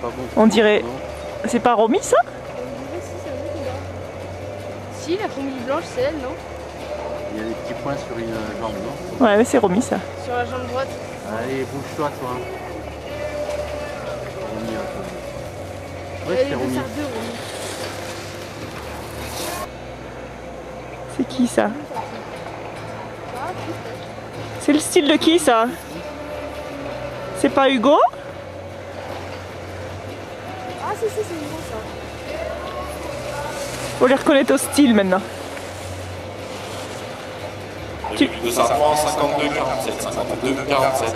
pas bon. On dirait. C'est pas Romy ça Si, la fourmi blanche, c'est elle, non Il y a des petits points sur une jambe, non Ouais, mais c'est Romy ça. Sur la jambe droite. Allez, bouge-toi, toi. Romy, peu. Ouais, c'est Romy. C'est qui ça C'est le style de qui ça C'est pas Hugo Ah, si, si, c'est bon ça. Faut les reconnaître au style maintenant. Tu- 203, 52, 47, 52, 47.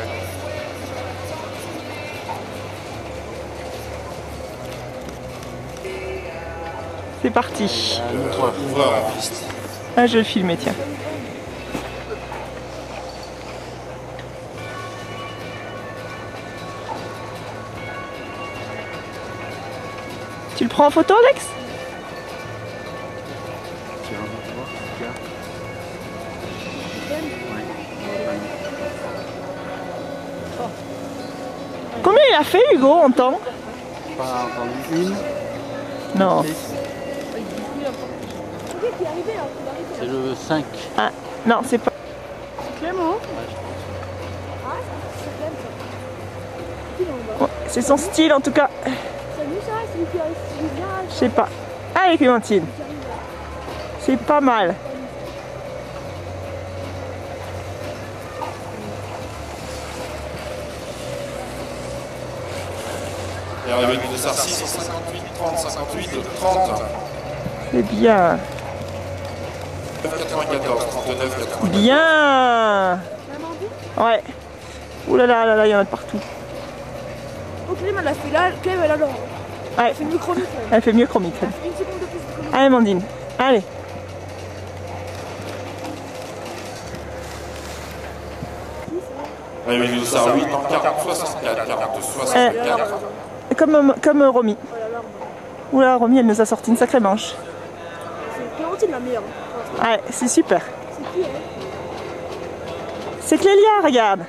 C'est parti. Notre couvreur en piste. Ah, je vais le filmer, tiens. Tu le prends en photo, Alex? Combien il a fait, Hugo, en temps? Pas une. Non. C'est le 5. Ah, non, c'est pas. Clément? Ouais, C'est son style, en tout cas. Je sais pas. Allez, Clémentine. C'est pas mal. Et arrivé du 206, 58, 30, 58, 30, C'est bien. 94, 39, 94. Bien. Ouais. Ouh là là là là, il y en a de partout. Oh, Clem, elle a fait là, Clem, elle a l'or. Ouais, Elle fait mieux chromique, elle. elle fait mieux que Romy. elle. Une seconde de plus de. Allez, Mandine. Allez. Arrivé du 208, 40, 64, 40, 64. Comme, comme Romy. Oula, Romy, elle nous a sorti une sacrée manche. C'est Clémentine la meilleure. l'instant. Ouais, c'est super. C'est qui, elle? C'est Clélia, regarde.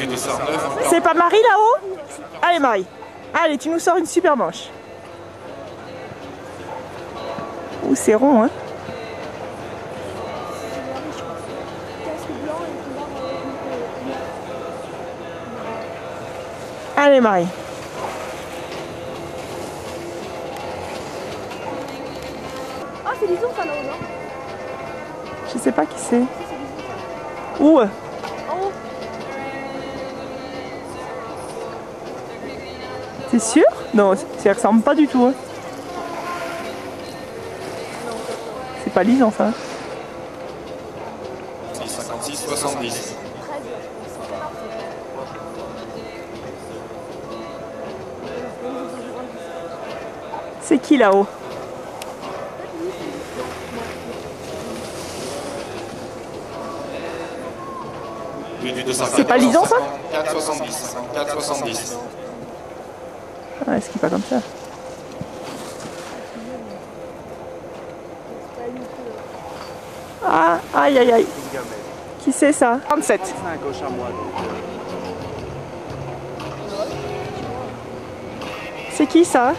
Et 209, encore. C'est pas Marie là-haut? Allez, Marie. Allez, tu nous sors une super manche. Ouh, c'est rond, hein. Allez, Marie. Ah, c'est ça, là-haut, non Je sais pas qui c'est. Si, T'es sûr? Non, ça ressemble pas du tout. hein. C'est pas lisant ça. 56, 70. C'est qui là-haut? Et du 214, C'est pas lisant, ça? 54, 70, 54, 70. Ah, Est-ce qu'il est pas comme ça Ah, aïe aïe aïe. Qui c'est ça 37. 5 au chamois. C'est qui ça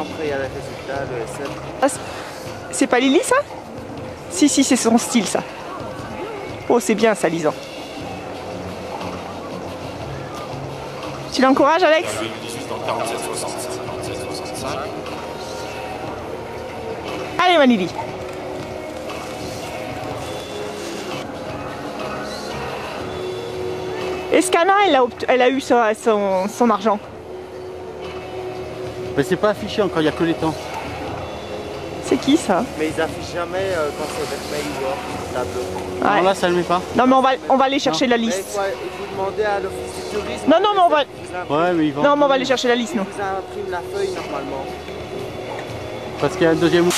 après, il y a le résultat, le SM. C'est- pas Lily ça? Si, si, c'est son style ça. Oh, c'est bien ça, lisant. Tu l'encourages, Alex? Arrivé du 18 dans 47, 67, 57, 65. Allez, ma Lily. Escana, elle a, elle a eu son, son- son argent. Mais c'est pas affiché encore, il n'y a que les temps. C'est qui ça Mais ils affichent jamais euh, quand c'est Vermeil ou or tableau. Ouais. Non, là, ça le met pas. Non, mais on va, on va aller chercher la Mais il liste. il faut demander à l'office du tourisme. Non, non, mais on va, Ouais, mais ils vont. non, mais on va aller chercher la liste, nous. Ils impriment la feuille normalement. Parce qu'il y a un deuxième.